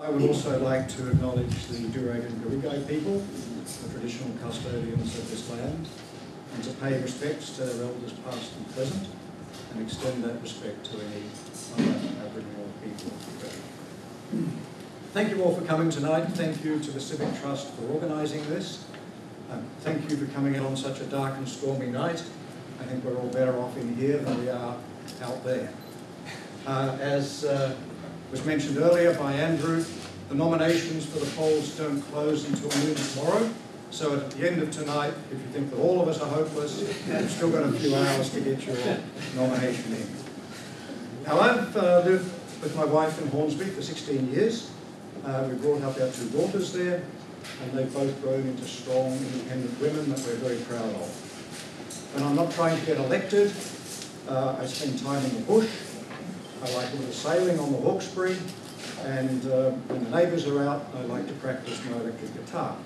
I would also like to acknowledge the Darug and Guringai people, the traditional custodians of this land, and to pay respects to their elders past and present, and extend that respect to any other Aboriginal people. Thank you all for coming tonight. Thank you to the Civic Trust for organising this. Um, thank you for coming in on such a dark and stormy night. I think we're all better off in here than we are out there. Uh, as uh, was mentioned earlier by Andrew, the nominations for the polls don't close until noon tomorrow. So at the end of tonight, if you think that all of us are hopeless, you've still got a few hours to get your nomination in. Now I've uh, lived with my wife in Hornsby for 16 years. Uh, we brought up our two daughters there, and they've both grown into strong, independent women that we're very proud of. And I'm not trying to get elected. Uh, I spend time in the bush. I like a little sailing on the Hawkesbury, and uh, when the neighbours are out, I like to practice my electric guitar.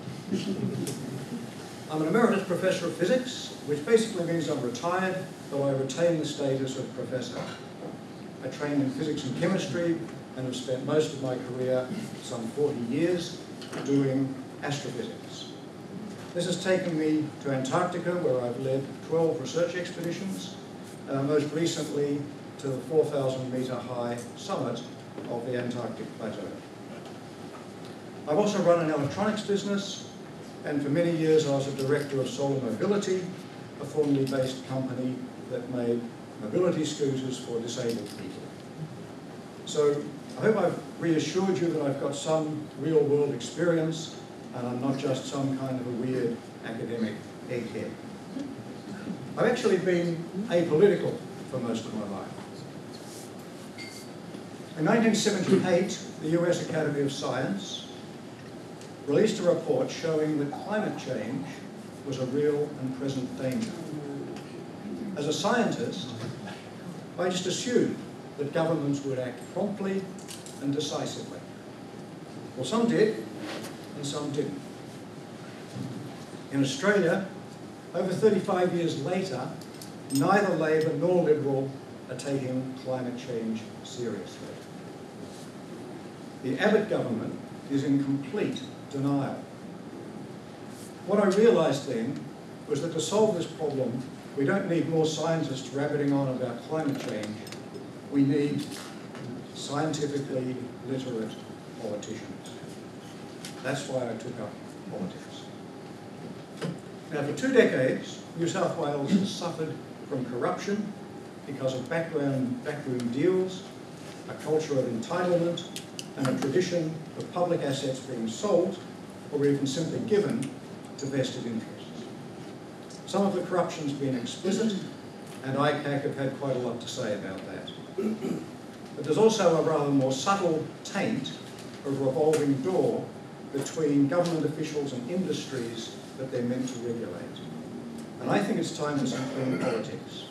I'm an emeritus professor of physics, which basically means I'm retired, though I retain the status of professor. I trained in physics and chemistry and have spent most of my career, some 40 years, doing astrophysics. This has taken me to Antarctica, where I've led 12 research expeditions, uh, most recently to the 4,000 metre high summit of the Antarctic Plateau. I've also run an electronics business, and for many years I was a director of Solar Mobility, a formerly based company that made mobility scooters for disabled people. So I hope I've reassured you that I've got some real world experience and I'm not just some kind of a weird academic egghead. I've actually been apolitical for most of my life. In 1978, the US Academy of Science released a report showing that climate change was a real and present danger. As a scientist, I just assumed that governments would act promptly and decisively. Well, some did, and some didn't. In Australia, over 35 years later, neither Labor nor Liberal are taking climate change seriously. The Abbott government is in complete denial. What I realised then was that to solve this problem, we don't need more scientists rabbiting on about climate change. We need scientifically literate politicians. That's why I took up politics. Now, for two decades, New South Wales has suffered from corruption because of background, backroom deals, a culture of entitlement, and a tradition of public assets being sold or even simply given to vested interests. Some of the corruption's been explicit, and ICAC have had quite a lot to say about that. But there's also a rather more subtle taint of revolving door between government officials and industries that they're meant to regulate. And I think it's time for some clean politics.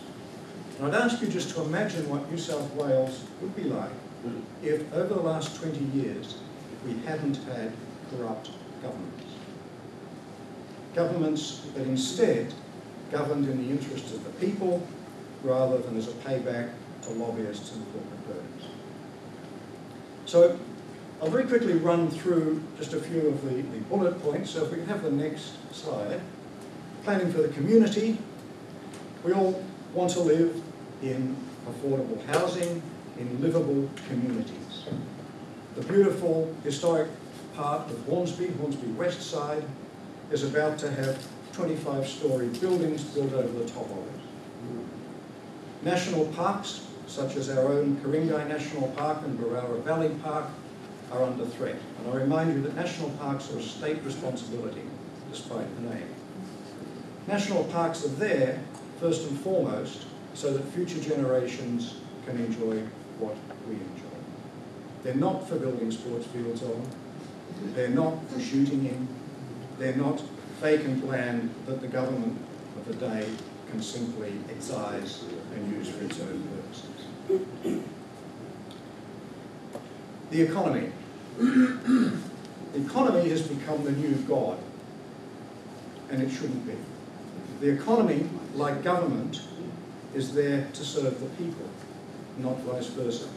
And I'd ask you just to imagine what New South Wales would be like hmm. if over the last 20 years we hadn't had corrupt governments. Governments that instead governed in the interests of the people rather than as a payback to lobbyists and corporate firms. So I'll very quickly run through just a few of the, the bullet points. So if we can have the next slide. Planning for the community. We all want to live in affordable housing, in livable communities. The beautiful historic part of Hornsby, Hornsby West Side, is about to have 25-storey buildings built over the top of it. National parks, such as our own Ku-ring-gai National Park and Berowra Valley Park, are under threat. And I remind you that national parks are a state responsibility, despite the name. National parks are there, first and foremost, so that future generations can enjoy what we enjoy. They're not for building sports fields on, they're not for shooting in, they're not vacant land that the government of the day can simply excise and use for its own purposes. The economy. the economy has become the new God, and it shouldn't be. The economy, like government, is there to serve the people not vice versa.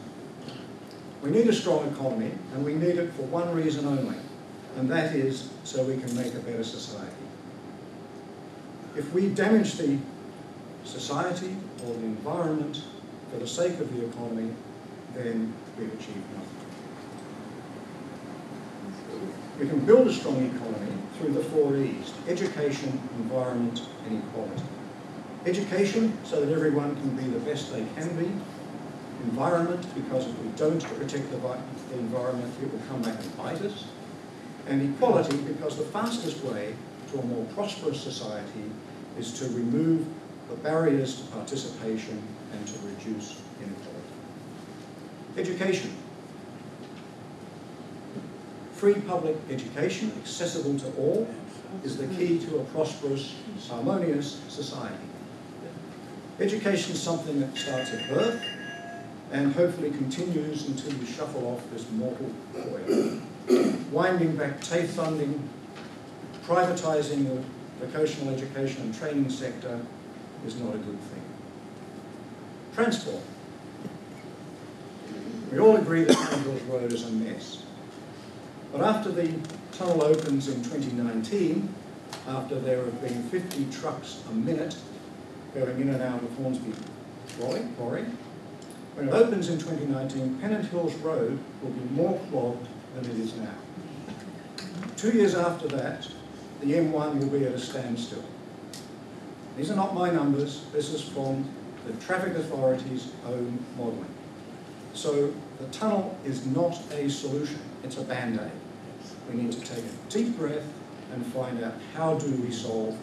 We need a strong economy, and we need it for one reason only, and that is so we can make a better society. If we damage the society or the environment for the sake of the economy, then we've achieved nothing. We can build a strong economy through the four E's, education, environment and equality. Education, so that everyone can be the best they can be. Environment, because if we don't protect the, the environment, it will come back and bite us. And equality, because the fastest way to a more prosperous society is to remove the barriers to participation and to reduce inequality. Education. Free public education, accessible to all, is the key to a prosperous, harmonious society. Education is something that starts at birth and hopefully continues until you shuffle off this mortal coil. Winding back TAFE funding, privatising the vocational education and training sector is not a good thing. Transport. We all agree that Hills Road is a mess. But after the tunnel opens in 2019, after there have been 50 trucks a minute going in and out of Hornsby Quarry, quarry when it opens in 2019, Pennant Hills Road will be more clogged than it is now. Two years after that, the M1 will be at a standstill. These are not my numbers, this is from the Traffic Authority's own modelling. So the tunnel is not a solution, it's a band-aid. We need to take a deep breath and find out how do we solve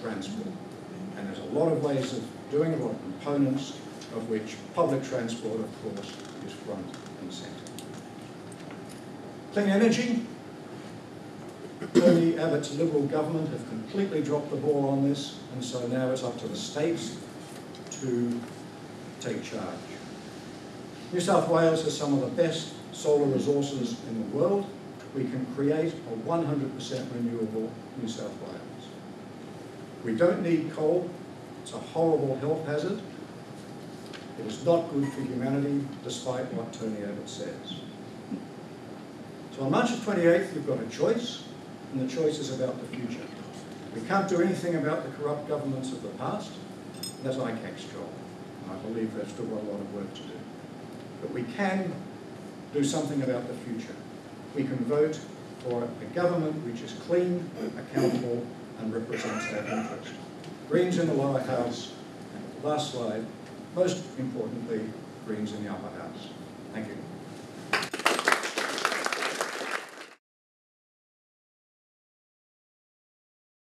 transport. And there's a lot of ways of doing a lot of components, of which public transport, of course, is front and centre. Clean energy. Tony Abbott's Liberal government have completely dropped the ball on this, and so now it's up to the states to take charge. New South Wales has some of the best solar resources in the world. We can create a 100% renewable New South Wales. We don't need coal. It's a horrible health hazard. It is not good for humanity, despite what Tony Abbott says. So on March 28th, you've got a choice, and the choice is about the future. We can't do anything about the corrupt governments of the past. That's ICAC's job, and I believe they've still got a lot of work to do. But we can do something about the future. We can vote for a government which is clean, accountable, and represents our interest. Greens in the lower house, last slide, most importantly, Greens in the upper house. Thank you.